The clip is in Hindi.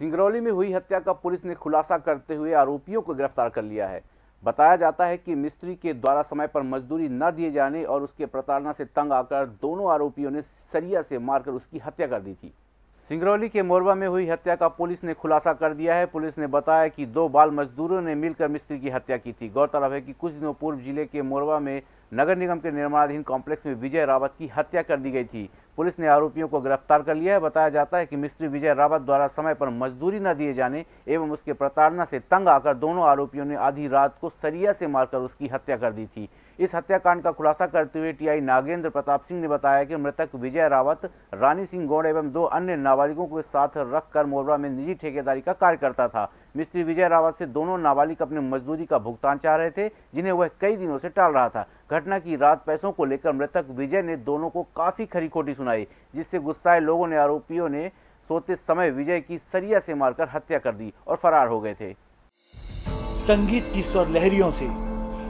सिंगरौली में हुई हत्या का पुलिस ने खुलासा करते हुए आरोपियों को गिरफ़्तार कर लिया है। बताया जाता है कि मिस्त्री के द्वारा समय पर मजदूरी न दिए जाने और उसके प्रताड़ना से तंग आकर दोनों आरोपियों ने सरिया से मारकर उसकी हत्या कर दी थी। सिंगरौली के मोरवा में हुई हत्या का पुलिस ने खुलासा कर दिया है। पुलिस ने बताया कि दो बाल मजदूरों ने मिलकर मिस्त्री की हत्या की थी। गौरतलब है कि कुछ दिनों पूर्व ज़िले के मोरवा में नगर निगम के निर्माणाधीन कॉम्प्लेक्स में विजय रावत की हत्या कर दी गई थी। पुलिस ने आरोपियों को गिरफ़्तार कर लिया है। बताया जाता है कि मिस्त्री विजय रावत द्वारा समय पर मजदूरी न दिए जाने एवं उसके प्रताड़ना से तंग आकर दोनों आरोपियों ने आधी रात को सरिया से मारकर उसकी हत्या कर दी थी। इस हत्याकांड का खुलासा करते हुए टीआई नागेंद्र प्रताप सिंह ने बताया कि मृतक विजय रावत, रानी सिंह गौड़ एवं दो अन्य नाबालिगों को साथ रखकर मोरवा में निजी ठेकेदारी का कार्य करता था। मिस्त्री विजय रावत से दोनों नाबालिग अपने मजदूरी का भुगतान चाह रहे थे, जिन्हें वह कई दिनों से टाल रहा था। घटना की रात पैसों को लेकर मृतक विजय ने दोनों को काफ़ी खरी खोटी सुनाई, जिससे गुस्साए लोगों ने, आरोपियों ने सोते समय विजय की सरिया से मारकर हत्या कर दी और फरार हो गए थे। संगीत की स्वर लहरियों से